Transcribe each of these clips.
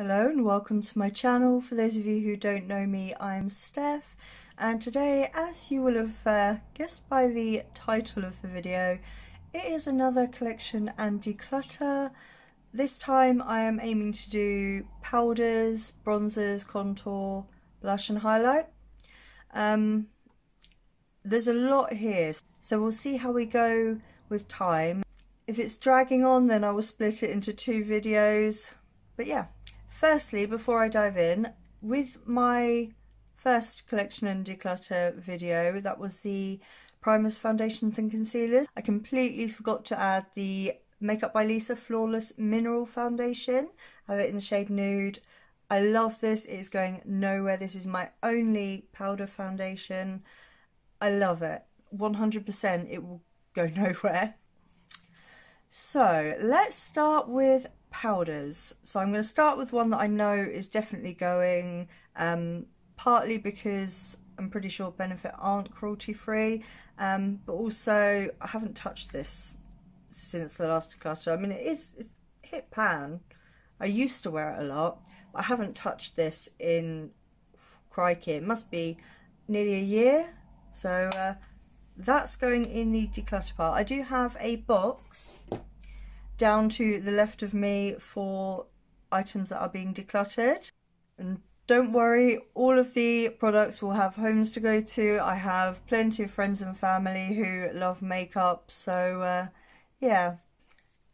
Hello and welcome to my channel. For those of you who don't know me, I'm Steph and today, as you will have uh, guessed by the title of the video, it is another collection and declutter. This time I am aiming to do powders, bronzers, contour, blush and highlight. Um, there's a lot here, so we'll see how we go with time. If it's dragging on, then I will split it into two videos. But yeah, firstly, before I dive in, with my first collection and declutter video, that was the primers, foundations and concealers. I completely forgot to add the Makeup by Lisa Flawless Mineral Foundation. I have it in the shade Nude. I love this, it's going nowhere. This is my only powder foundation. I love it. 100% it will go nowhere. So let's start with powders. So I'm going to start with one that I know is definitely going, um, partly because I'm pretty sure Benefit aren't cruelty free, um, but also I haven't touched this since the last declutter. I mean it is it's hit pan. I used to wear it a lot, but I haven't touched this in crikey, it must be nearly a year. So uh, that's going in the declutter part. I do have a box down to the left of me for items that are being decluttered. And don't worry, all of the products will have homes to go to. I have plenty of friends and family who love makeup, so uh, yeah.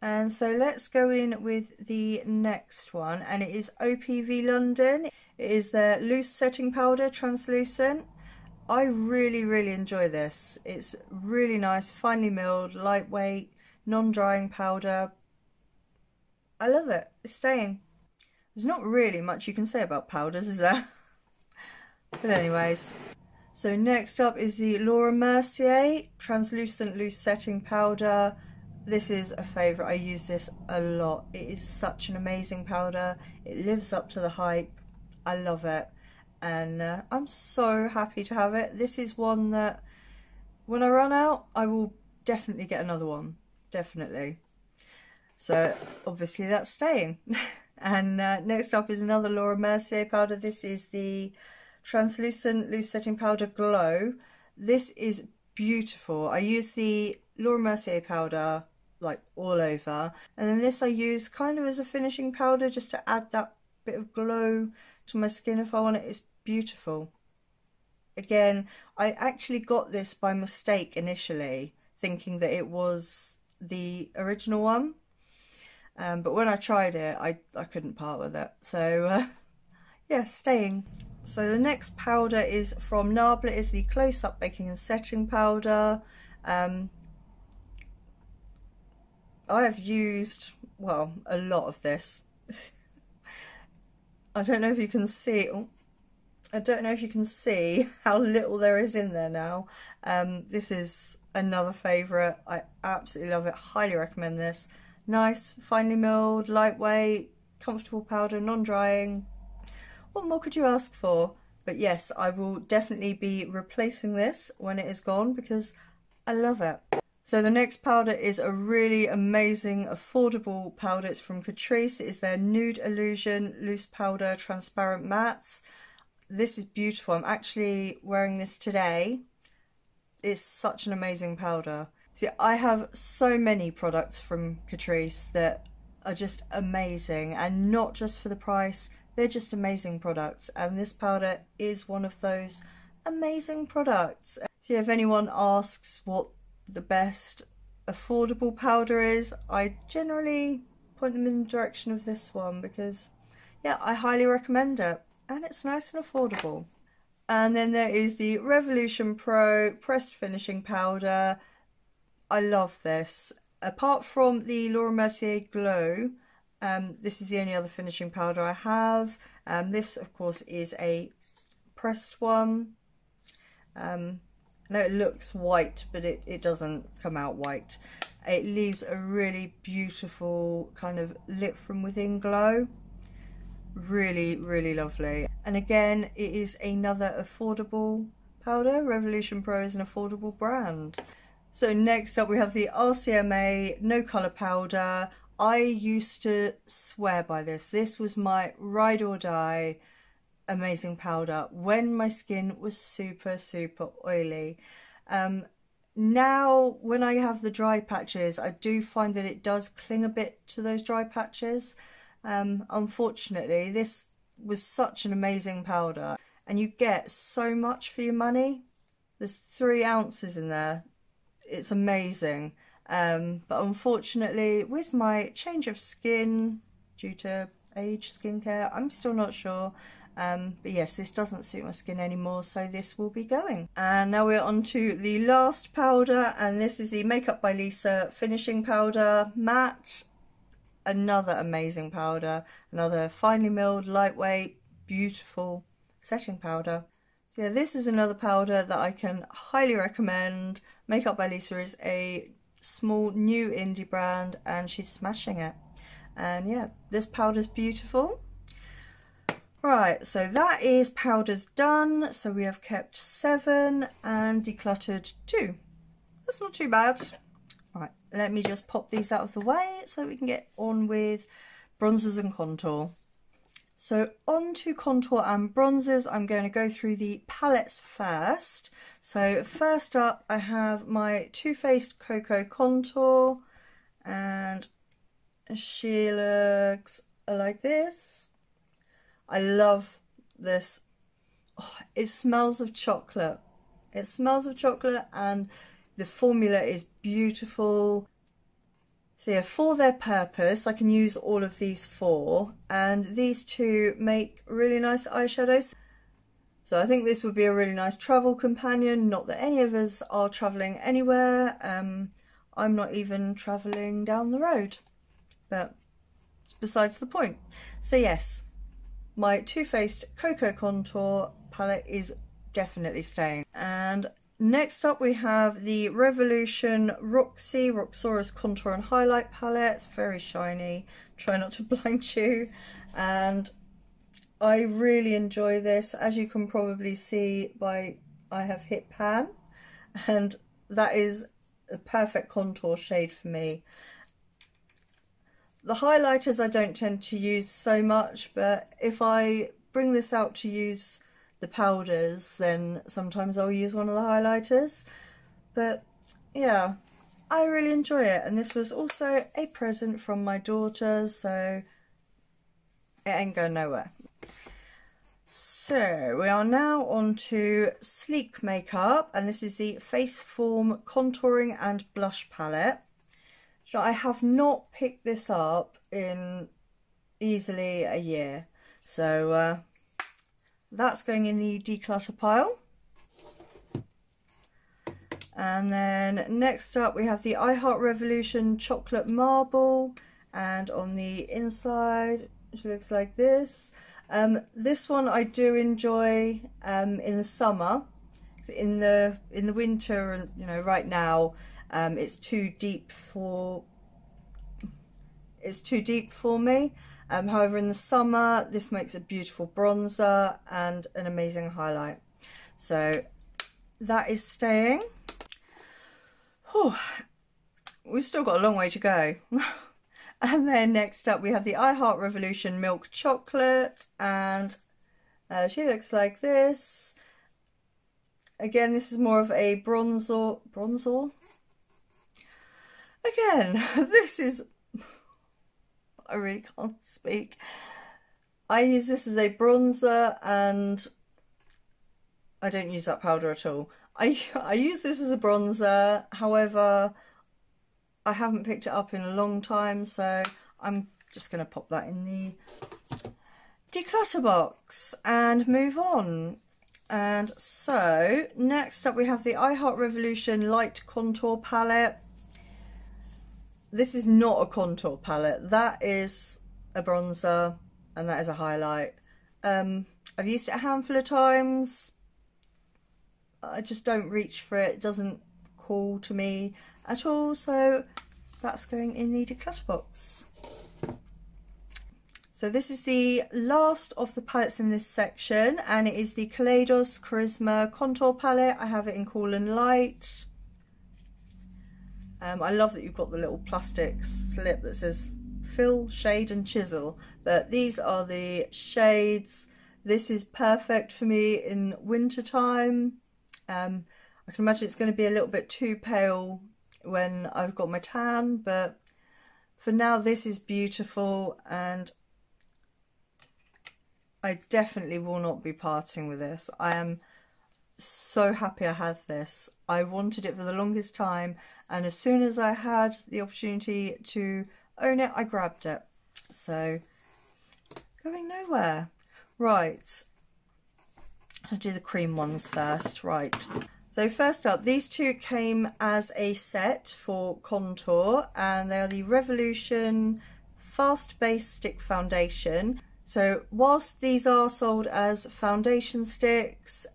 And so let's go in with the next one, and it is OPV London. It is their loose setting powder, translucent. I really, really enjoy this. It's really nice, finely milled, lightweight, non-drying powder. I love it. It's staying. There's not really much you can say about powders, is there? but anyways. So next up is the Laura Mercier Translucent Loose Setting Powder. This is a favourite. I use this a lot. It is such an amazing powder. It lives up to the hype. I love it and uh, I'm so happy to have it. This is one that when I run out I will definitely get another one, definitely. So obviously that's staying. and uh, next up is another Laura Mercier powder. This is the Translucent Loose Setting Powder Glow. This is beautiful. I use the Laura Mercier powder like all over and then this I use kind of as a finishing powder just to add that bit of glow to my skin if I want it. It's beautiful. Again, I actually got this by mistake initially, thinking that it was the original one. Um, but when I tried it, I, I couldn't part with it. So, uh, yeah, staying. So the next powder is from Nabla, is the Close Up Baking and Setting Powder. Um, I have used, well, a lot of this. I don't know if you can see, oh, I don't know if you can see how little there is in there now. Um, this is another favourite. I absolutely love it. Highly recommend this. Nice, finely milled, lightweight, comfortable powder, non-drying. What more could you ask for? But yes, I will definitely be replacing this when it is gone because I love it. So the next powder is a really amazing, affordable powder. It's from Catrice. It is their Nude Illusion Loose Powder Transparent Mattes. This is beautiful. I'm actually wearing this today. It's such an amazing powder. See, I have so many products from Catrice that are just amazing and not just for the price. They're just amazing products and this powder is one of those amazing products. So if anyone asks what the best affordable powder is, I generally point them in the direction of this one because yeah, I highly recommend it and it's nice and affordable. And then there is the Revolution Pro Pressed Finishing Powder. I love this. Apart from the Laura Mercier Glow, um, this is the only other finishing powder I have. Um, this, of course, is a pressed one. Um, I know it looks white, but it, it doesn't come out white. It leaves a really beautiful kind of lit from within glow. Really, really lovely. And again, it is another affordable powder. Revolution Pro is an affordable brand. So next up we have the RCMA No Colour Powder. I used to swear by this. This was my ride or die amazing powder when my skin was super, super oily. Um, now, when I have the dry patches, I do find that it does cling a bit to those dry patches. Um, unfortunately, this was such an amazing powder and you get so much for your money. There's three ounces in there. It's amazing. Um, but unfortunately, with my change of skin due to age skincare, I'm still not sure. Um, but yes, this doesn't suit my skin anymore, so this will be going. And now we're on to the last powder, and this is the Makeup by Lisa Finishing Powder Matte. Another amazing powder, another finely milled, lightweight, beautiful setting powder. Yeah, this is another powder that I can highly recommend. Makeup by Lisa is a small new indie brand and she's smashing it. And yeah, this powder's beautiful. Right, so that is powders done. So we have kept seven and decluttered two. That's not too bad. Right, let me just pop these out of the way so we can get on with bronzers and contour. So on to contour and bronzers, I'm going to go through the palettes first. So first up, I have my Too Faced Cocoa Contour and she looks like this. I love this. Oh, it smells of chocolate. It smells of chocolate and the formula is beautiful. So yeah, for their purpose, I can use all of these four and these two make really nice eyeshadows. So I think this would be a really nice travel companion, not that any of us are travelling anywhere. Um, I'm not even travelling down the road, but it's besides the point. So yes, my Too Faced Cocoa Contour palette is definitely staying. And next up we have the Revolution Roxy Roxxsaurus Contour and Highlight palette. It's very shiny. Try not to blind you. And I really enjoy this. As you can probably see by I have hit pan. And that is a perfect contour shade for me. The highlighters I don't tend to use so much, but if I bring this out to use the powders, then sometimes I'll use one of the highlighters. But yeah, I really enjoy it. And this was also a present from my daughter, so it ain't going nowhere. So we are now on to Sleek Makeup, and this is the Face Form Contouring and Blush Palette. So I have not picked this up in easily a year. So uh, that's going in the declutter pile. And then next up we have the I Heart Revolution Chocolate Marble. And on the inside it looks like this. Um, this one I do enjoy um, in the summer. In the in the winter and you know right now um, it's too deep for it's too deep for me. Um, however, in the summer, this makes a beautiful bronzer and an amazing highlight. So that is staying. Whew. We've still got a long way to go. and then next up, we have the I Heart Revolution Milk Chocolate. And uh, she looks like this. Again, this is more of a bronzer. Bronzer? Again, this is... I really can't speak. I use this as a bronzer and I don't use that powder at all. I, I use this as a bronzer, however, I haven't picked it up in a long time, so I'm just going to pop that in the declutter box and move on. And so, next up we have the I Heart Revolution Light Contour Palette this is not a contour palette. That is a bronzer and that is a highlight. Um, I've used it a handful of times. I just don't reach for it. It doesn't call to me at all. So that's going in the declutter box. So this is the last of the palettes in this section and it is the Kaleidos Charisma Contour Palette. I have it in Cool and Light. Um, I love that you've got the little plastic slip that says fill, shade and chisel. But these are the shades. This is perfect for me in winter time. Um, I can imagine it's going to be a little bit too pale when I've got my tan, but for now this is beautiful and I definitely will not be parting with this. I am so happy I had this. I wanted it for the longest time and as soon as I had the opportunity to own it, I grabbed it. So, going nowhere. Right, I'll do the cream ones first. Right, so first up, these two came as a set for contour and they are the Revolution Fast Base Stick Foundation. So whilst these are sold as foundation sticks,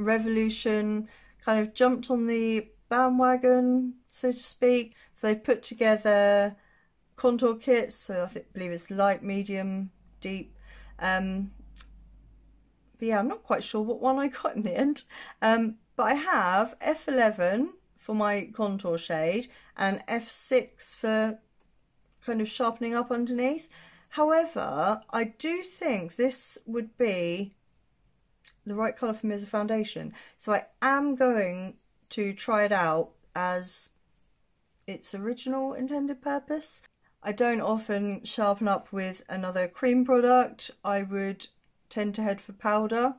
Revolution kind of jumped on the bandwagon, so to speak. So they put together contour kits, so I think, believe it's light, medium, deep. Um, but yeah, I'm not quite sure what one I got in the end. Um, but I have F11 for my contour shade and F6 for kind of sharpening up underneath. However, I do think this would be the right colour for me as a foundation. So I am going to try it out as its original intended purpose. I don't often sharpen up with another cream product. I would tend to head for powder.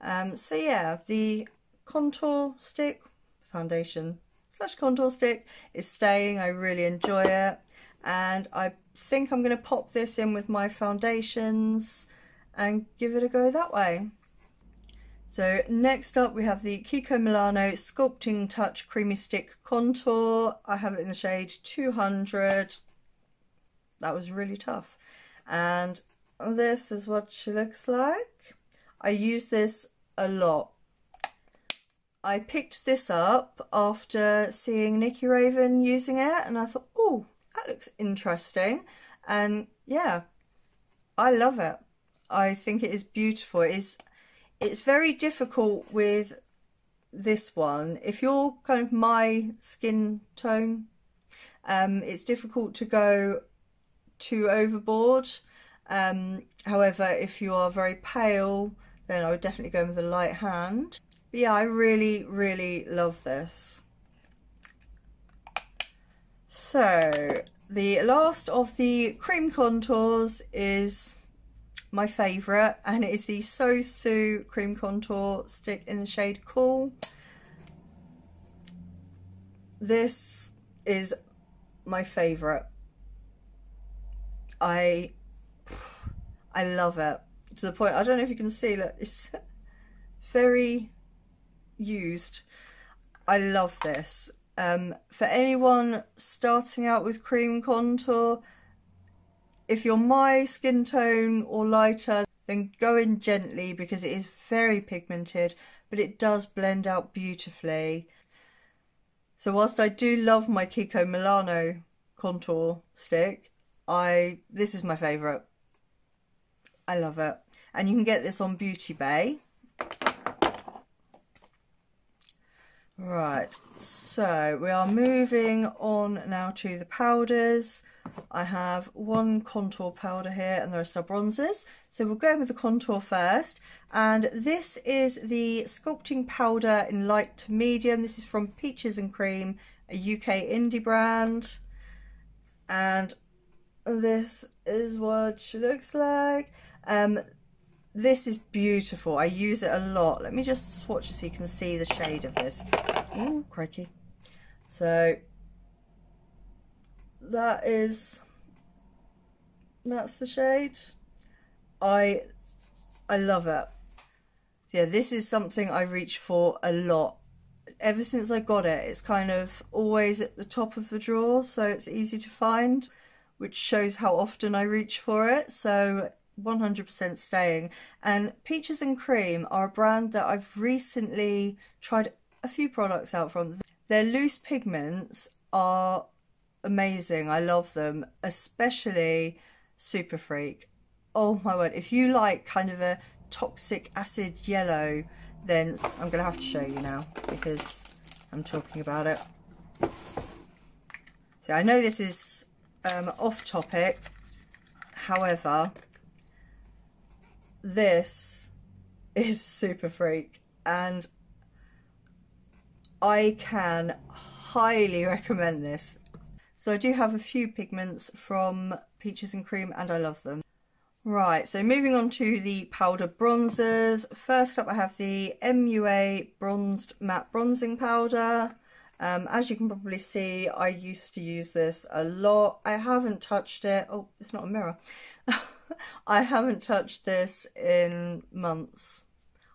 Um, so yeah, the contour stick, foundation slash contour stick is staying. I really enjoy it. And I think I'm going to pop this in with my foundations and give it a go that way. So next up we have the Kiko Milano Sculpting Touch Creamy Stick Contour. I have it in the shade 200. That was really tough. And this is what she looks like. I use this a lot I picked this up after seeing Nikki Raven using it and I thought, oh, that looks interesting. And yeah, I love it. I think it is beautiful. It is, it's very difficult with this one. If you're kind of my skin tone, um, it's difficult to go too overboard. Um, however, if you are very pale, then I would definitely go with a light hand. But yeah, I really, really love this. So, the last of the cream contours is my favourite and it is the Sosu Cream Contour Stick in the shade Cool. This is my favourite. I I love it to the point I don't know if you can see look it's very used. I love this. Um, for anyone starting out with cream contour, if you're my skin tone or lighter, then go in gently because it is very pigmented, but it does blend out beautifully. So whilst I do love my Kiko Milano contour stick, I this is my favourite. I love it. And you can get this on Beauty Bay. Right, so we are moving on now to the powders. I have one contour powder here and the rest are bronzers. So we'll go with the contour first. And this is the Sculpting Powder in light to medium. This is from Peaches and Cream, a UK indie brand. And this is what she looks like. Um, this is beautiful. I use it a lot. Let me just swatch it so you can see the shade of this. Oh, crikey. So, that is, that's the shade. I, I love it. Yeah, this is something I reach for a lot. Ever since I got it, it's kind of always at the top of the drawer, so it's easy to find, which shows how often I reach for it. So 100% staying. And Peaches and Cream are a brand that I've recently tried a few products out from. Their loose pigments are amazing. I love them, especially Super Freak. Oh my word, if you like kind of a toxic acid yellow, then I'm going to have to show you now because I'm talking about it. So I know this is um, off topic. However, this is super freak and I can highly recommend this. So I do have a few pigments from Peaches and Cream and I love them. Right, so moving on to the powder bronzers. First up I have the MUA Bronzed Matte Bronzing Powder. Um, as you can probably see, I used to use this a lot. I haven't touched it. Oh, it's not a mirror. I haven't touched this in months.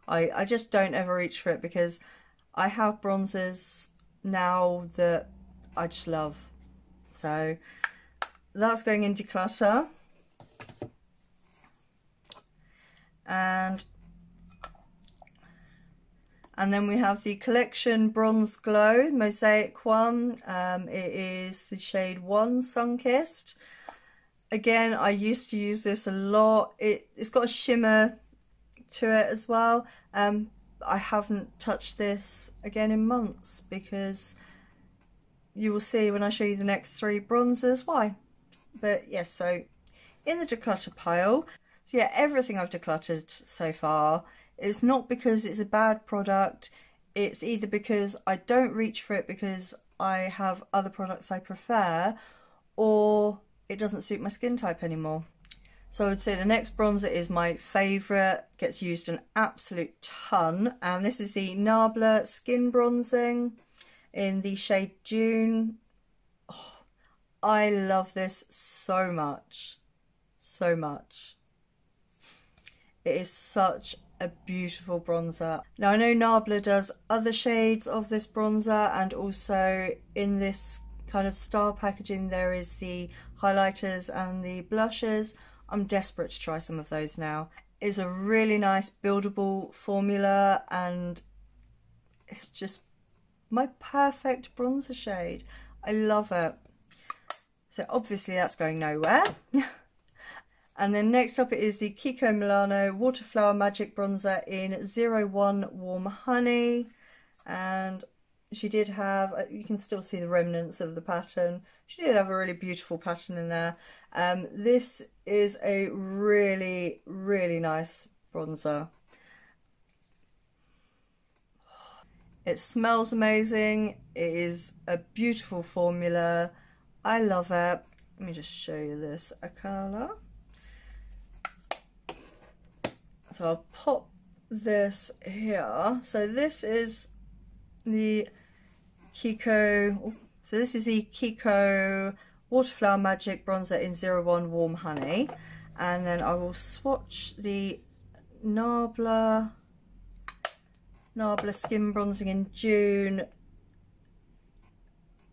I, I just don't ever reach for it because I have bronzers now that I just love. So that's going in declutter. And and then we have the Collection Bronze Glow Mosaic one. Um, it is the shade 1 Sunkissed. Again, I used to use this a lot. It, it's got a shimmer to it as well. Um, I haven't touched this again in months because you will see when I show you the next three bronzers why. But yes, so in the declutter pile, so yeah, everything I've decluttered so far it's not because it's a bad product, it's either because I don't reach for it because I have other products I prefer, or it doesn't suit my skin type anymore. So I would say the next bronzer is my favourite, gets used an absolute ton, and this is the Nabla Skin Bronzing in the shade June. Oh, I love this so much, so much. It is such a beautiful bronzer. Now I know Nabla does other shades of this bronzer and also in this kind of star packaging there is the highlighters and the blushes. I'm desperate to try some of those now. It's a really nice buildable formula and it's just my perfect bronzer shade. I love it. So obviously that's going nowhere. And then next up is the Kiko Milano Waterflower Magic Bronzer in 01 Warm Honey. And she did have, uh, you can still see the remnants of the pattern. She did have a really beautiful pattern in there. Um, this is a really, really nice bronzer. It smells amazing. It is a beautiful formula. I love it. Let me just show you this a colour. So I'll pop this here. So this is the Kiko, so this is the Kiko Waterflower Magic Bronzer in 01 Warm Honey. And then I will swatch the Nabla, Nabla Skin Bronzing in June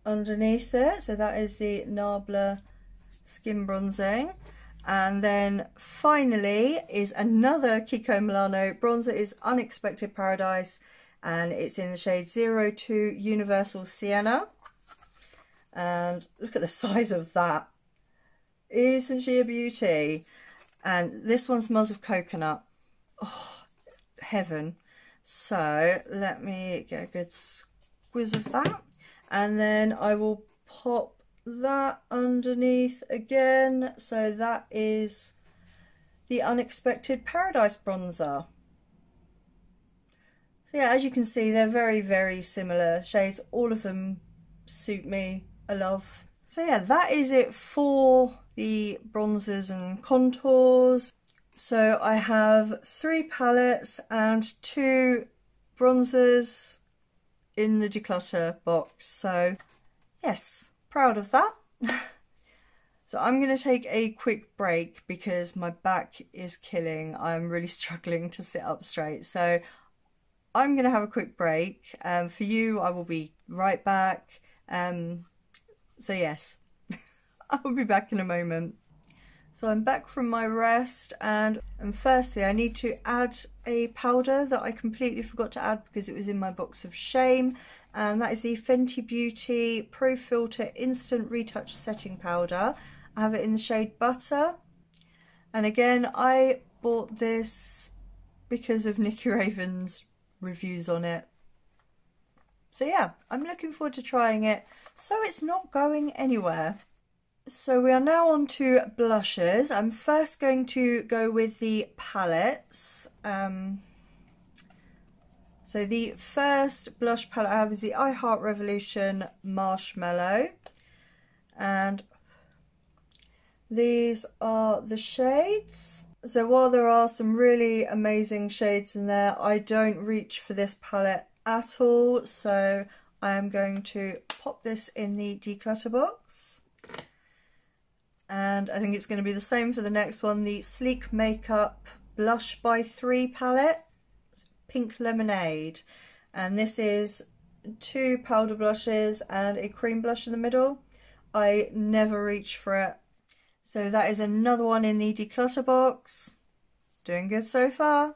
underneath it. So that is the Nabla Skin Bronzing. And then finally is another Kiko Milano bronzer is Unexpected Paradise and it's in the shade 02 Universal Sienna. And look at the size of that. Isn't she a beauty? And this one smells of coconut. Oh, heaven. So let me get a good squeeze of that. And then I will pop that underneath again. So that is the Unexpected Paradise bronzer. So yeah, as you can see, they're very, very similar shades. All of them suit me. I love. So yeah, that is it for the bronzers and contours. So I have three palettes and two bronzers in the declutter box. So yes, proud of that. so I'm going to take a quick break because my back is killing. I'm really struggling to sit up straight. So I'm going to have a quick break. Um, for you, I will be right back. Um, so yes, I will be back in a moment. So I'm back from my rest and, and firstly I need to add a powder that I completely forgot to add because it was in my box of shame and that is the Fenty Beauty Pro Filt'r Instant Retouch Setting Powder. I have it in the shade Butter and again I bought this because of Nicky Raven's reviews on it. So yeah, I'm looking forward to trying it so it's not going anywhere. So we are now on to blushes. I'm first going to go with the palettes. Um, so the first blush palette I have is the I Heart Revolution Marshmallow. And these are the shades. So while there are some really amazing shades in there, I don't reach for this palette at all. So I am going to pop this in the declutter box. And I think it's going to be the same for the next one, the Sleek Makeup Blush by 3 palette, Pink Lemonade. And this is two powder blushes and a cream blush in the middle. I never reach for it. So that is another one in the declutter box. Doing good so far.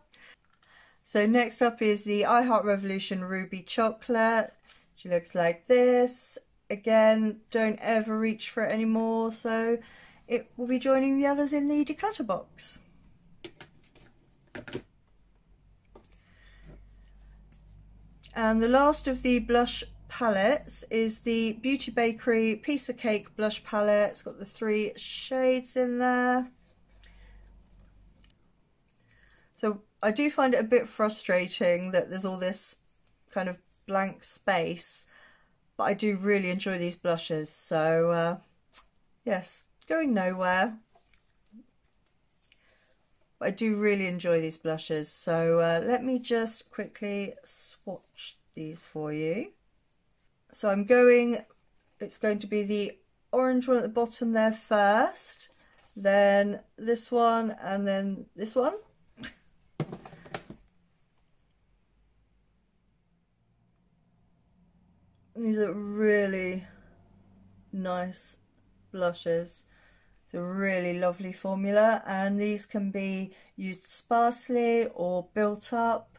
So next up is the I Heart Revolution Ruby Chocolate. She looks like this. Again, don't ever reach for it anymore, so it will be joining the others in the declutter box. And the last of the blush palettes is the Beauty Bakery Piece of Cake blush palette. It's got the three shades in there. So I do find it a bit frustrating that there's all this kind of blank space. But I do really enjoy these blushes. So, uh, yes, going nowhere. I do really enjoy these blushes. So uh, let me just quickly swatch these for you. So I'm going, it's going to be the orange one at the bottom there first. Then this one and then this one. These are really nice blushes. It's a really lovely formula and these can be used sparsely or built up.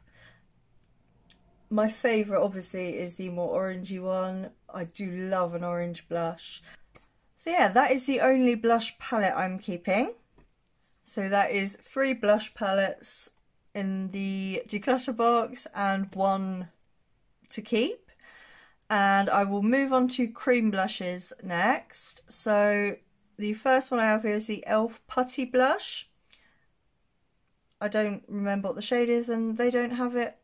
My favourite obviously is the more orangey one. I do love an orange blush. So yeah, that is the only blush palette I'm keeping. So that is three blush palettes in the declutter box and one to keep and I will move on to cream blushes next. So the first one I have here is the e.l.f. Putty Blush. I don't remember what the shade is and they don't have it,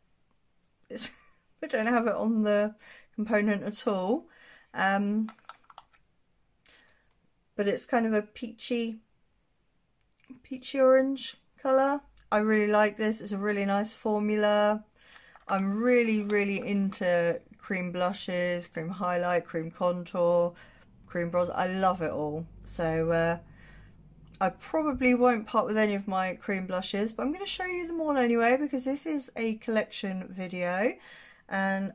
they don't have it on the component at all. Um, but it's kind of a peachy, peachy orange colour. I really like this, it's a really nice formula. I'm really, really into cream blushes, cream highlight, cream contour, cream bronze. I love it all. So uh, I probably won't part with any of my cream blushes, but I'm going to show you them all anyway because this is a collection video and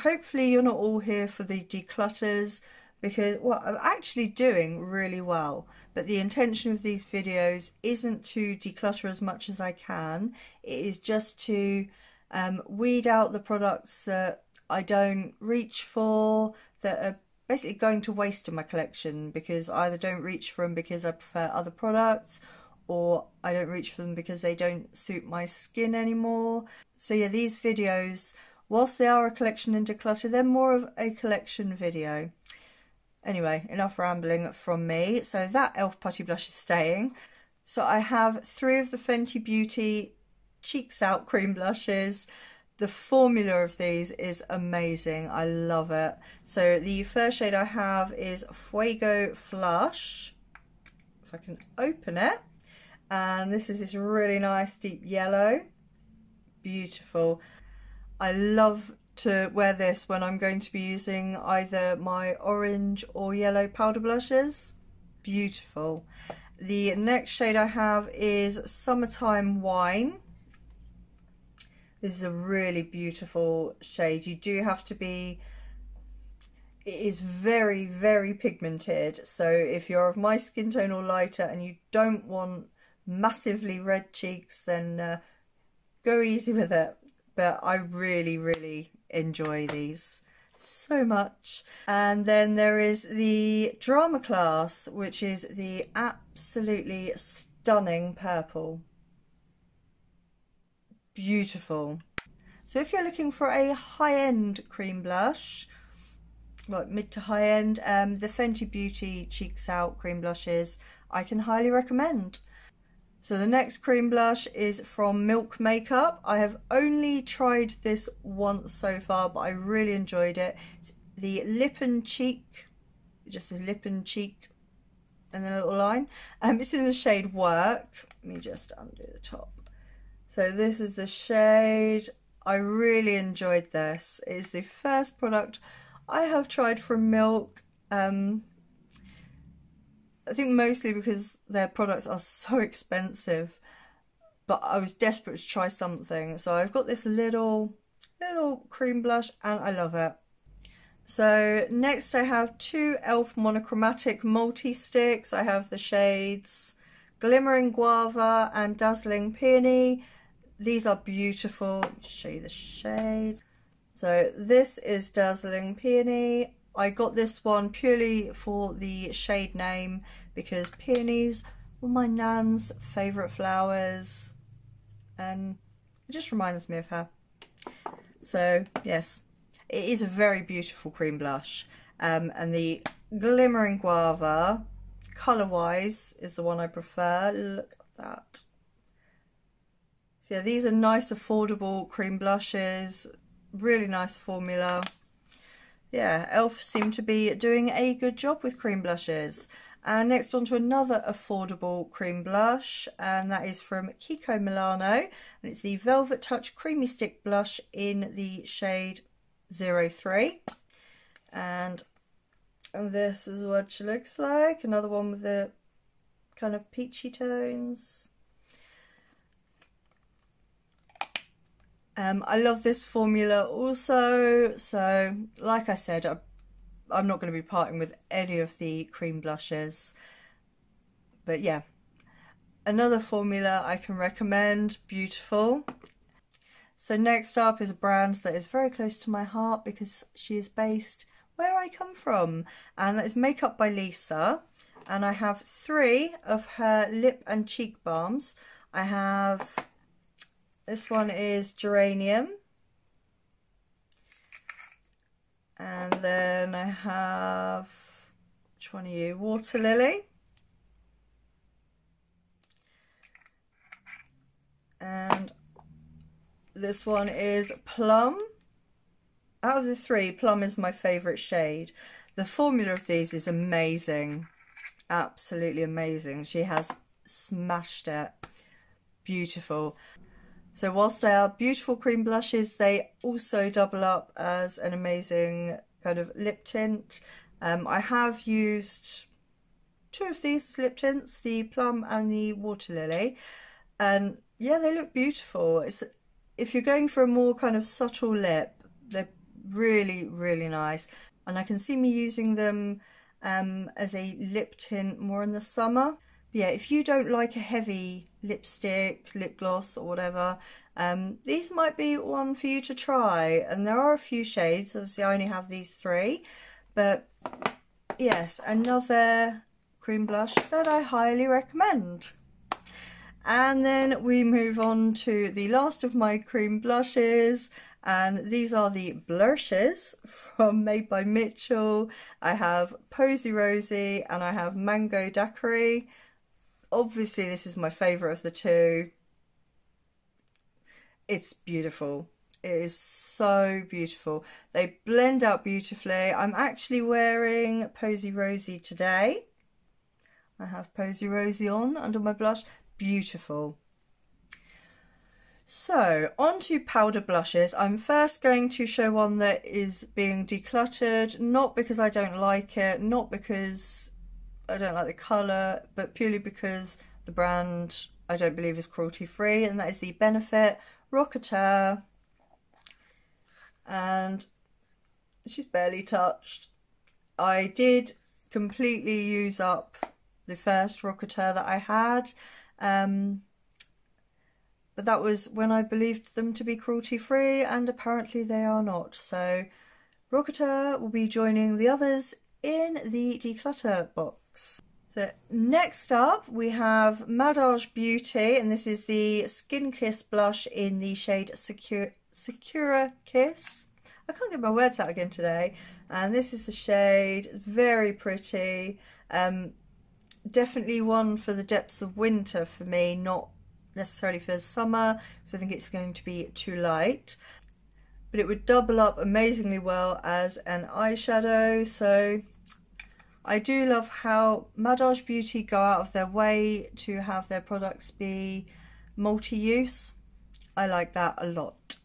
hopefully you're not all here for the declutters because well I'm actually doing really well but the intention of these videos isn't to declutter as much as I can it is just to um, weed out the products that I don't reach for that are basically going to waste in my collection because I either don't reach for them because I prefer other products or I don't reach for them because they don't suit my skin anymore. So yeah, these videos, whilst they are a collection and declutter, they're more of a collection video. Anyway, enough rambling from me. So that e.l.f. Putty Blush is staying. So I have three of the Fenty Beauty Cheeks Out cream blushes. The formula of these is amazing. I love it. So the first shade I have is Fuego Flush. If I can open it. And this is this really nice deep yellow. Beautiful. I love to wear this when I'm going to be using either my orange or yellow powder blushes. Beautiful. The next shade I have is Summertime Wine. This is a really beautiful shade. You do have to be, it is very, very pigmented. So if you're of my skin tone or lighter and you don't want massively red cheeks, then uh, go easy with it. But I really, really enjoy these so much. And then there is the drama class, which is the absolutely stunning purple beautiful. So if you're looking for a high-end cream blush, like mid to high end. Um, the Fenty Beauty Cheeks Out cream blushes I can highly recommend. So the next cream blush is from Milk Makeup. I have only tried this once so far, but I really enjoyed it. It's the Lip and Cheek, it just says Lip and Cheek and then a little line. Um, it's in the shade Work. Let me just undo the top. So this is the shade. I really enjoyed this. It is the first product I have tried from Milk. Um, I think mostly because their products are so expensive, but I was desperate to try something. So I've got this little, little cream blush and I love it. So next I have two e.l.f. monochromatic multi-sticks. I have the shades Glimmering Guava and Dazzling Peony. These are beautiful. Show you the shades. So this is Dazzling Peony. I got this one purely for the shade name because peonies were my nan's favourite flowers and it just reminds me of her. So yes, it is a very beautiful cream blush um, and the Glimmering Guava colour wise is the one I prefer. Look at that. So yeah, these are nice affordable cream blushes, really nice formula yeah, e.l.f. seem to be doing a good job with cream blushes. And next on to another affordable cream blush, and that is from Kiko Milano, and it's the Velvet Touch Creamy Stick Blush in the shade 03. And, and this is what she looks like, another one with the kind of peachy tones. Um, I love this formula also. So, like I said, I, I'm not going to be parting with any of the cream blushes. But yeah, another formula I can recommend, beautiful. So next up is a brand that is very close to my heart because she is based where I come from. And that is Makeup by Lisa. And I have three of her lip and cheek balms. I have this one is geranium. And then I have, which one are you? Water lily. And this one is plum. Out of the three, plum is my favourite shade. The formula of these is amazing. Absolutely amazing. She has smashed it. Beautiful. So whilst they are beautiful cream blushes, they also double up as an amazing kind of lip tint. Um, I have used two of these lip tints, the Plum and the Water Lily. And yeah, they look beautiful. It's If you're going for a more kind of subtle lip, they're really, really nice. And I can see me using them um, as a lip tint more in the summer yeah, if you don't like a heavy lipstick, lip gloss or whatever, um, these might be one for you to try. And there are a few shades, obviously I only have these three, but yes, another cream blush that I highly recommend. And then we move on to the last of my cream blushes, and these are the blushes from Made by Mitchell. I have Posy Rosy and I have Mango Daiquiri obviously this is my favourite of the two. It's beautiful. It is so beautiful. They blend out beautifully. I'm actually wearing Posy Rosy today. I have Posy Rosy on under my blush. Beautiful. So, on to powder blushes. I'm first going to show one that is being decluttered, not because I don't like it, not because I don't like the colour, but purely because the brand I don't believe is cruelty free, and that is the Benefit Rockateur. And she's barely touched. I did completely use up the first Rockateur that I had. Um, but that was when I believed them to be cruelty free and apparently they are not. So Rockateur will be joining the others in the declutter box. So next up we have Madaj Beauty and this is the Skin Kiss blush in the shade Secure, Secura Kiss. I can't get my words out again today. And this is the shade, very pretty. Um, definitely one for the depths of winter for me, not necessarily for summer, because I think it's going to be too light. But it would double up amazingly well as an eyeshadow, so I do love how Madaj Beauty go out of their way to have their products be multi-use. I like that a lot.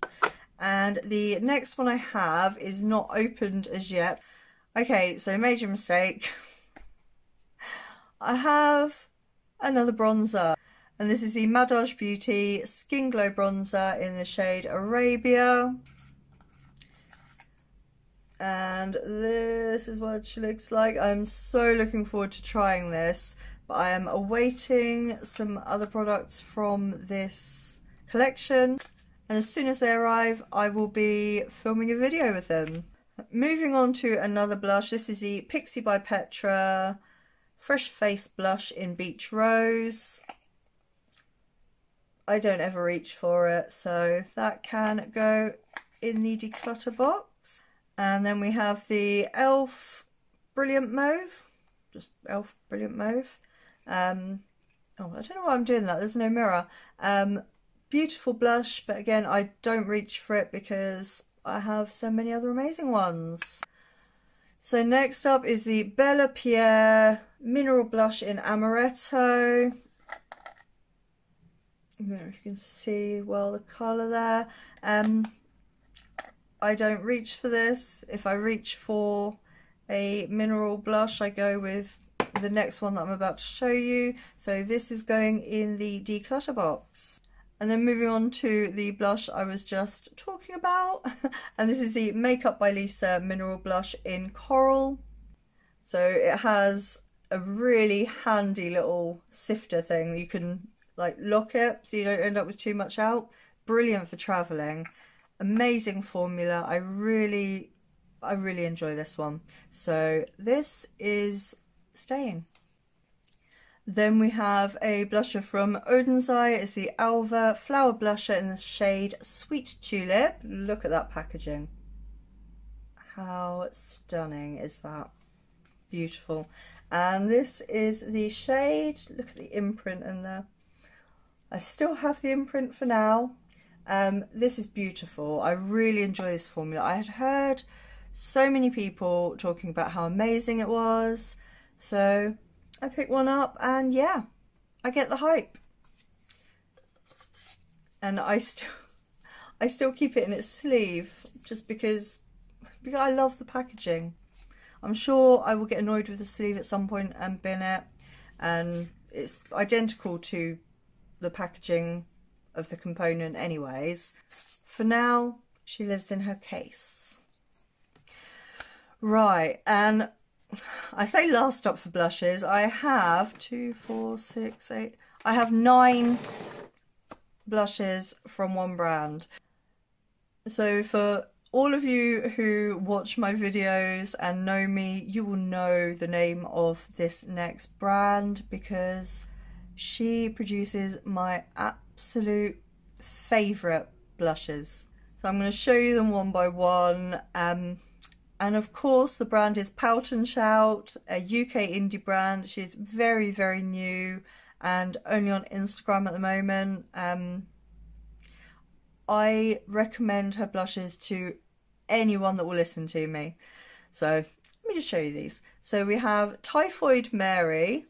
And the next one I have is not opened as yet. Okay, so major mistake. I have another bronzer. And this is the Madaj Beauty Skin Glow Bronzer in the shade Arabia. And this is what she looks like. I'm so looking forward to trying this. But I am awaiting some other products from this collection and as soon as they arrive I will be filming a video with them. Moving on to another blush, this is the Pixi by Petra Fresh Face Blush in Beach Rose. I don't ever reach for it so that can go in the declutter box. And then we have the e.l.f. Brilliant Mauve, just e.l.f. Brilliant Mauve. Um, oh, I don't know why I'm doing that, there's no mirror. Um, beautiful blush, but again, I don't reach for it because I have so many other amazing ones. So next up is the Bellapierre Mineral Blush in Amaretto. I don't know if you can see well the colour there. Um, I don't reach for this. If I reach for a mineral blush, I go with the next one that I'm about to show you. So this is going in the declutter box. And then moving on to the blush I was just talking about. and this is the Makeup by Lisa Mineral Blush in Coral. So it has a really handy little sifter thing. You can like lock it so you don't end up with too much out. Brilliant for travelling. Amazing formula. I really, I really enjoy this one. So this is staying. Then we have a blusher from Oden's Eye. It's the Alva Flower Blusher in the shade Sweet Tulip. Look at that packaging. How stunning is that? Beautiful. And this is the shade. Look at the imprint in there. I still have the imprint for now. Um, this is beautiful. I really enjoy this formula. I had heard so many people talking about how amazing it was. So I picked one up and yeah, I get the hype. And I still I still keep it in its sleeve just because because I love the packaging. I'm sure I will get annoyed with the sleeve at some point and bin it and it's identical to the packaging of the component anyways. For now, she lives in her case. Right, and I say last up for blushes. I have two, four, six, eight. I have nine blushes from one brand. So for all of you who watch my videos and know me, you will know the name of this next brand because she produces my absolute favourite blushes. So I'm going to show you them one by one. Um, and of course, the brand is Pout and Shout, a UK indie brand. She's very, very new and only on Instagram at the moment. Um, I recommend her blushes to anyone that will listen to me. So let me just show you these. So we have Typhoid Mary.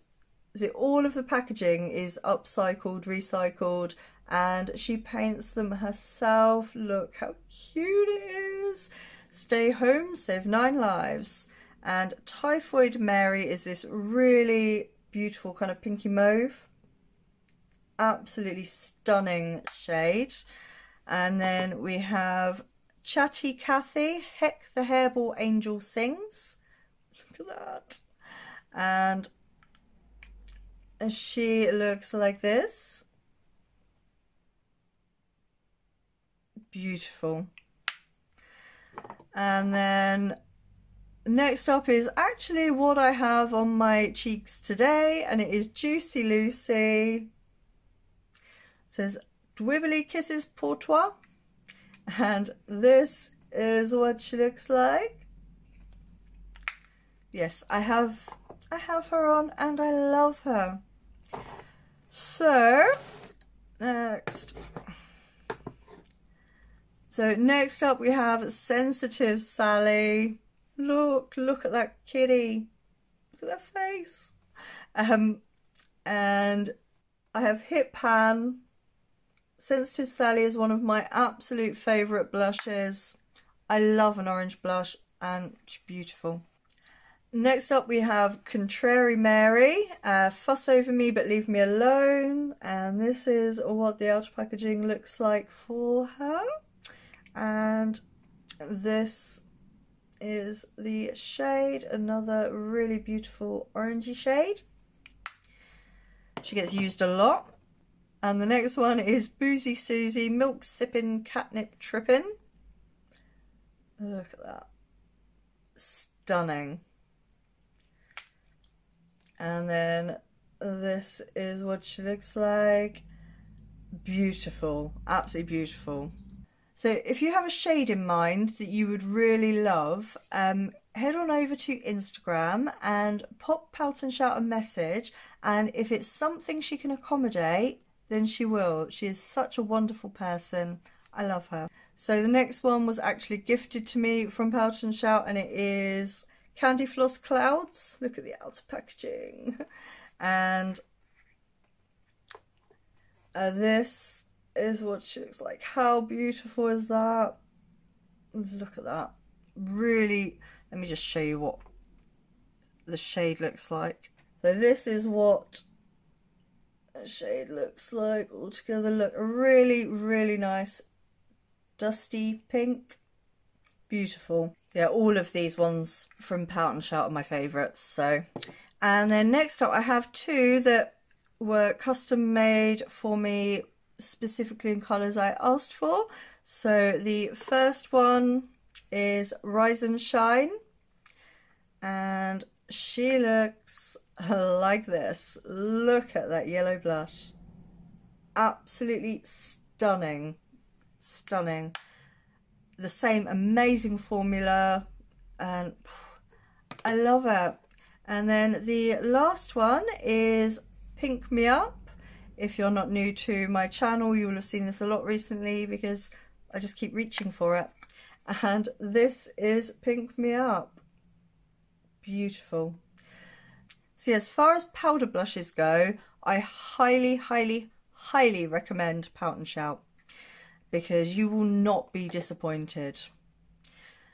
So all of the packaging is upcycled, recycled, and she paints them herself. Look how cute it is. Stay Home, Save Nine Lives. And Typhoid Mary is this really beautiful kind of pinky mauve. Absolutely stunning shade. And then we have Chatty Cathy, Heck the Hairball Angel Sings. Look at that. And she looks like this. Beautiful. And then next up is actually what I have on my cheeks today and it is Juicy Lucy. It says Dwibbly Kisses pour toi and this is what she looks like. Yes, I have I have her on and I love her. So, next. So next up we have Sensitive Sally. Look, look at that kitty. Look at that face. Um, and I have Hip Pan. Sensitive Sally is one of my absolute favourite blushes. I love an orange blush and it's beautiful. Next up we have Contrary Mary, uh, Fuss Over Me But Leave Me Alone. And this is what the outer packaging looks like for her. And this is the shade, another really beautiful orangey shade. She gets used a lot. And the next one is Boozy Susie, Milk Sipping, Catnip Tripping. Look at that. Stunning. And then this is what she looks like. Beautiful, absolutely beautiful. So if you have a shade in mind that you would really love, um, head on over to Instagram and pop and Shout a message. And if it's something she can accommodate, then she will. She is such a wonderful person. I love her. So the next one was actually gifted to me from and Shout and it is Candy Floss Clouds. Look at the outer packaging. and uh, this is what she looks like. How beautiful is that? Look at that. Really, let me just show you what the shade looks like. So this is what shade looks like all together. Look, really, really nice dusty pink. Beautiful yeah, all of these ones from Pout and Shout are my favourites. So, and then next up I have two that were custom made for me specifically in colours I asked for. So the first one is Rise and Shine and she looks like this. Look at that yellow blush. Absolutely stunning. Stunning the same amazing formula and I love it. And then the last one is Pink Me Up. If you're not new to my channel, you will have seen this a lot recently because I just keep reaching for it. And this is Pink Me Up. Beautiful. See, as far as powder blushes go, I highly, highly, highly recommend Pout and Shout because you will not be disappointed.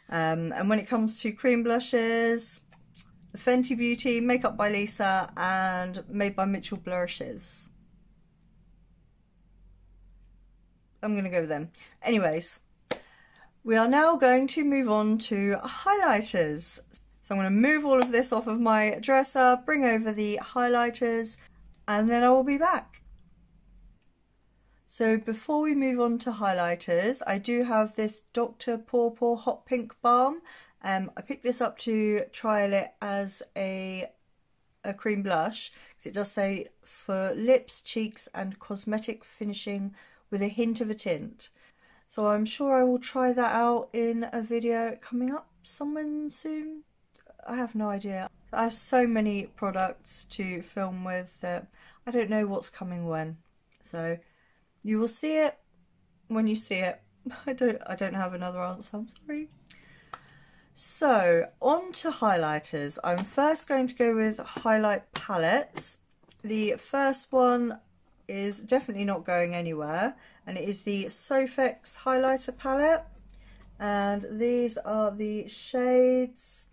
Um, and when it comes to cream blushes, the Fenty Beauty, Makeup by Lisa and Made by Mitchell Blushes. I'm going to go with them. Anyways, we are now going to move on to highlighters. So I'm going to move all of this off of my dresser, bring over the highlighters, and then I will be back. So before we move on to highlighters, I do have this Dr. Pawpaw Hot Pink Balm. Um, I picked this up to trial it as a, a cream blush because it does say for lips, cheeks and cosmetic finishing with a hint of a tint. So I'm sure I will try that out in a video coming up somewhere soon. I have no idea. I have so many products to film with that I don't know what's coming when. So you will see it when you see it. I don't I don't have another answer, I'm sorry. So, on to highlighters. I'm first going to go with highlight palettes. The first one is definitely not going anywhere and it is the Soph X highlighter palette and these are the shades.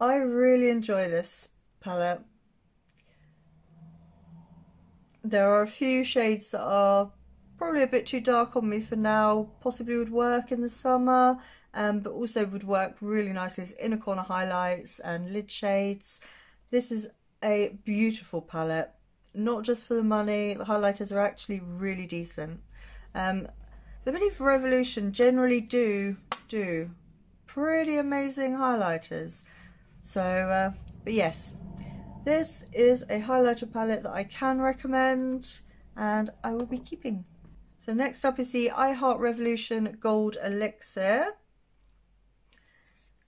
I really enjoy this palette. There are a few shades that are probably a bit too dark on me for now, possibly would work in the summer, um, but also would work really nicely as inner corner highlights and lid shades. This is a beautiful palette, not just for the money, the highlighters are actually really decent. Um, I believe Revolution generally do do pretty amazing highlighters. So, uh, but yes, this is a highlighter palette that I can recommend and I will be keeping. So next up is the I Heart Revolution Gold Elixir.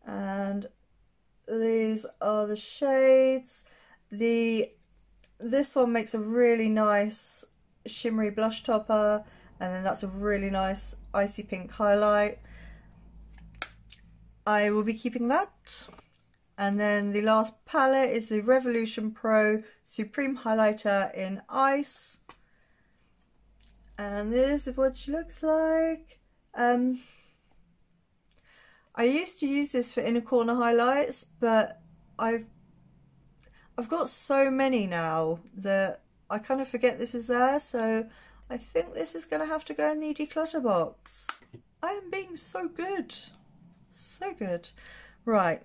And these are the shades. The This one makes a really nice shimmery blush topper and then that's a really nice icy pink highlight. I will be keeping that. And then the last palette is the Revolution Pro Supreme Highlighter in Ice. And this is what she looks like. Um, I used to use this for inner corner highlights, but I've I've got so many now that I kind of forget this is there. So I think this is going to have to go in the declutter box. I am being so good. So good. Right.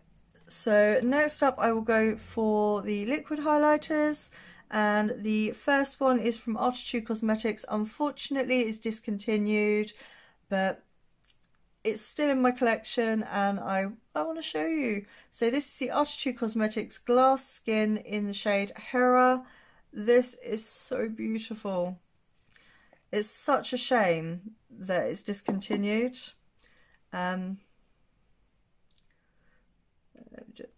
So next up I will go for the liquid highlighters and the first one is from Arttitude Cosmetics. Unfortunately it's discontinued but it's still in my collection and I, I want to show you. So this is the Arttitude Cosmetics Glass Skin in the shade Hera. This is so beautiful. It's such a shame that it's discontinued. Um, let me just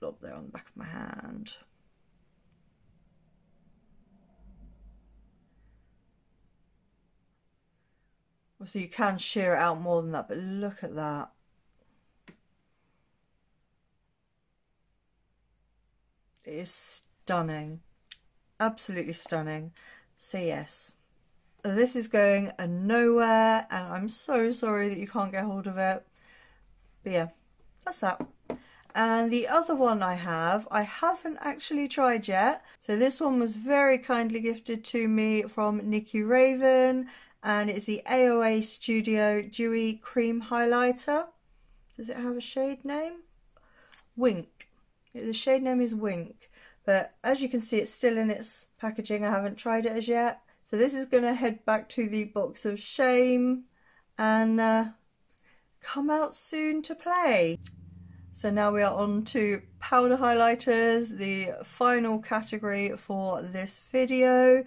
blob there on the back of my hand. Obviously you can shear it out more than that, but look at that. It is stunning. Absolutely stunning. So yes, this is going nowhere and I'm so sorry that you can't get hold of it. But yeah, that's that. And the other one I have, I haven't actually tried yet. So this one was very kindly gifted to me from Nikki Raven and it's the AOA Studio Dewy Cream Highlighter. Does it have a shade name? Wink. The shade name is Wink. But as you can see, it's still in its packaging. I haven't tried it as yet. So this is going to head back to the box of shame and uh, come out soon to play. So now we are on to powder highlighters, the final category for this video.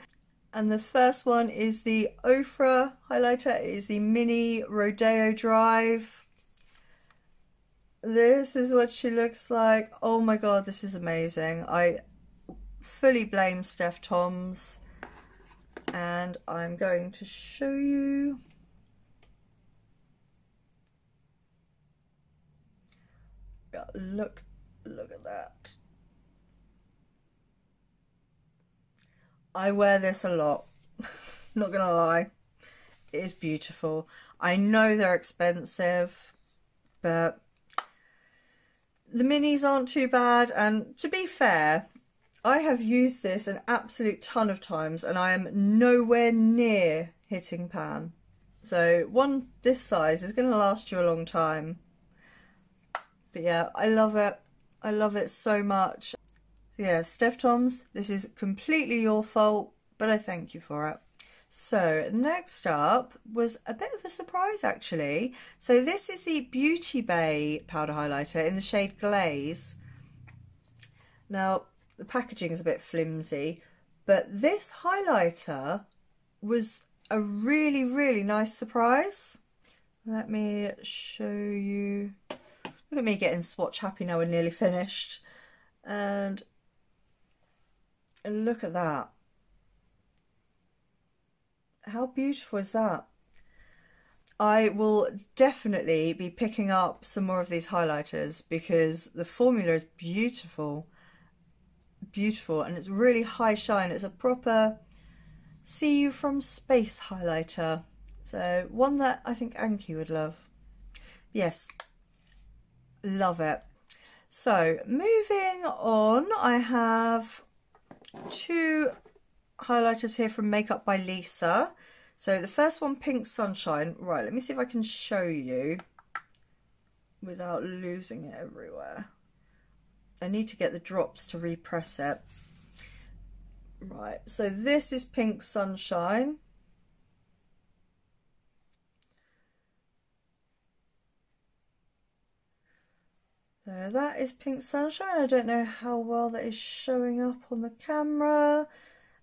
And the first one is the Ofra highlighter. It is the Mini Rodeo Drive. This is what she looks like. Oh my god, this is amazing. I fully blame Steph Toms and I'm going to show you look look at that I wear this a lot not gonna lie it is beautiful I know they're expensive but the minis aren't too bad and to be fair I have used this an absolute ton of times and I am nowhere near hitting pan. So one this size is going to last you a long time. But yeah, I love it. I love it so much. So yeah, Steph Toms, this is completely your fault, but I thank you for it. So next up was a bit of a surprise actually. So this is the Beauty Bay powder highlighter in the shade Glaze. Now the packaging is a bit flimsy, but this highlighter was a really, really nice surprise. Let me show you. Look at me getting swatch happy now we're nearly finished. And look at that. How beautiful is that? I will definitely be picking up some more of these highlighters because the formula is beautiful beautiful and it's really high shine. It's a proper see you from space highlighter. So one that I think Anki would love. Yes, love it. So moving on, I have two highlighters here from Makeup by Lisa. So the first one, Pink Sunshine. Right, let me see if I can show you without losing it everywhere. I need to get the drops to repress it. Right, so this is Pink Sunshine. So that is Pink Sunshine. I don't know how well that is showing up on the camera.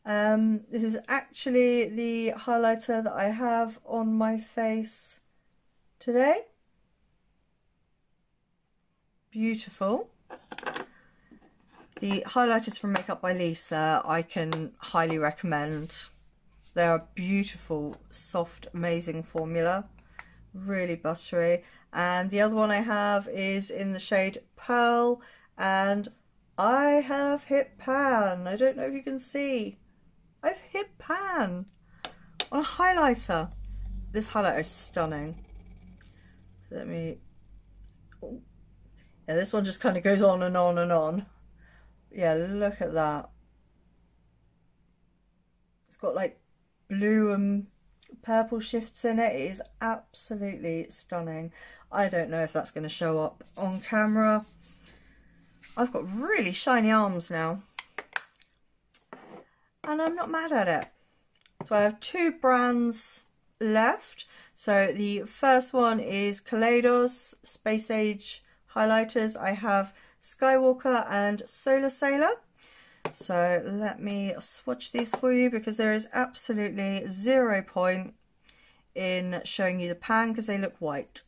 Um, this is actually the highlighter that I have on my face today. beautiful. The highlighters from Makeup by Lisa I can highly recommend. They're a beautiful, soft, amazing formula. Really buttery. And the other one I have is in the shade Pearl. And I have hit pan. I don't know if you can see. I've hit pan on a highlighter. This highlighter is stunning. Let me... Oh. Yeah, this one just kind of goes on and on and on. Yeah, look at that. It's got like blue and purple shifts in it. It is absolutely stunning. I don't know if that's going to show up on camera. I've got really shiny arms now. And I'm not mad at it. So I have two brands left. So the first one is Kaleidos Space Age highlighters. I have Skywalker and Solar Sailor. So let me swatch these for you because there is absolutely zero point in showing you the pan because they look white.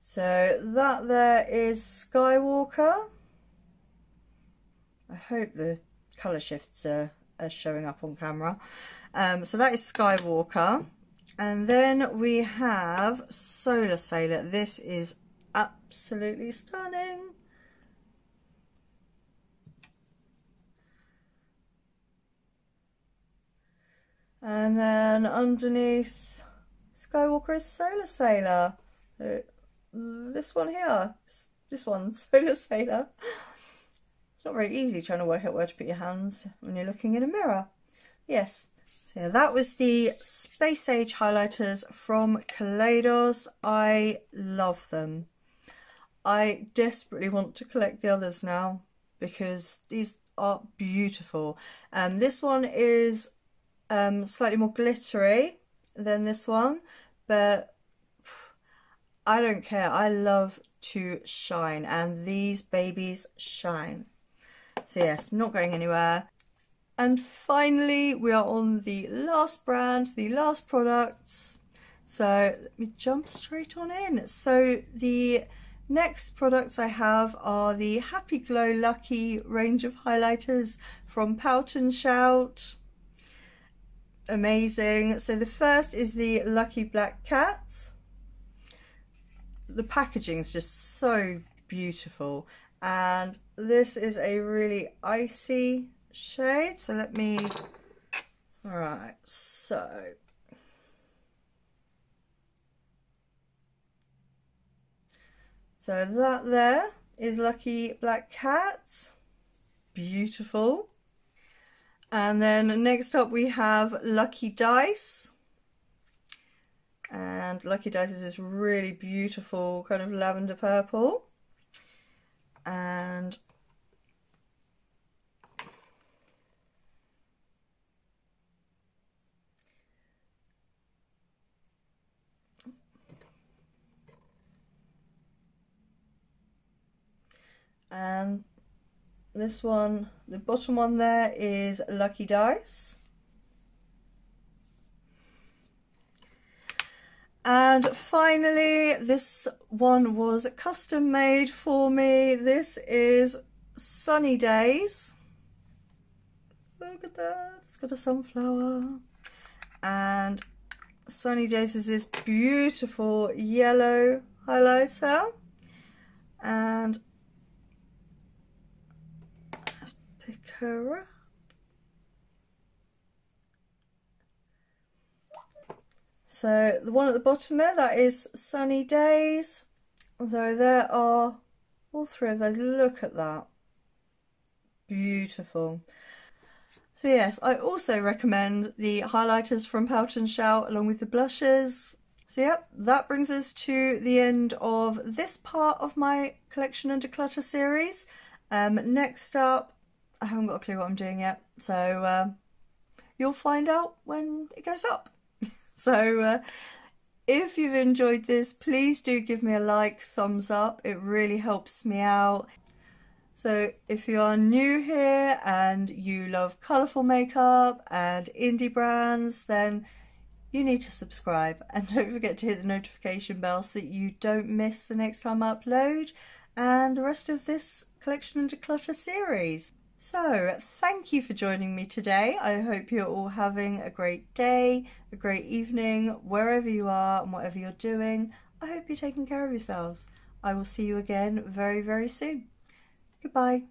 So that there is Skywalker. I hope the colour shifts are, are showing up on camera. Um, so that is Skywalker. And then we have Solar Sailor. This is absolutely stunning. And then underneath Skywalker is Solar Sailor. Uh, this one here, this one, Solar Sailor. It's not very easy trying to work out where to put your hands when you're looking in a mirror. Yes, so that was the Space Age highlighters from Kaleidos. I love them. I desperately want to collect the others now because these are beautiful. Um, this one is um, slightly more glittery than this one, but I don't care. I love to shine and these babies shine. So yes, not going anywhere. And finally, we are on the last brand, the last products. So let me jump straight on in. So the next products I have are the Happy Glow Lucky range of highlighters from Pout and Shout. Amazing. So the first is the Lucky Black Cat. The packaging is just so beautiful. And this is a really icy shade. So let me, all right, so. So that there is Lucky Black Cat. Beautiful. And then next up we have Lucky Dice. And Lucky Dice is this really beautiful kind of lavender purple. And and this one the bottom one there is lucky dice. And finally this one was custom made for me. This is sunny days. Look at that it's got a sunflower. And sunny days is this beautiful yellow highlighter. And her. So the one at the bottom there, that is Sunny Days. So there are all three of those. Look at that. Beautiful. So yes, I also recommend the highlighters from Pout and Shout along with the blushes. So yep, that brings us to the end of this part of my collection and declutter series. Um, next up, I haven't got a clue what I'm doing yet, so uh, you'll find out when it goes up. so uh, if you've enjoyed this, please do give me a like, thumbs up. It really helps me out. So if you are new here and you love colourful makeup and indie brands, then you need to subscribe and don't forget to hit the notification bell so that you don't miss the next time I upload and the rest of this collection and declutter series. So, thank you for joining me today. I hope you're all having a great day, a great evening, wherever you are and whatever you're doing. I hope you're taking care of yourselves. I will see you again very, very soon. Goodbye.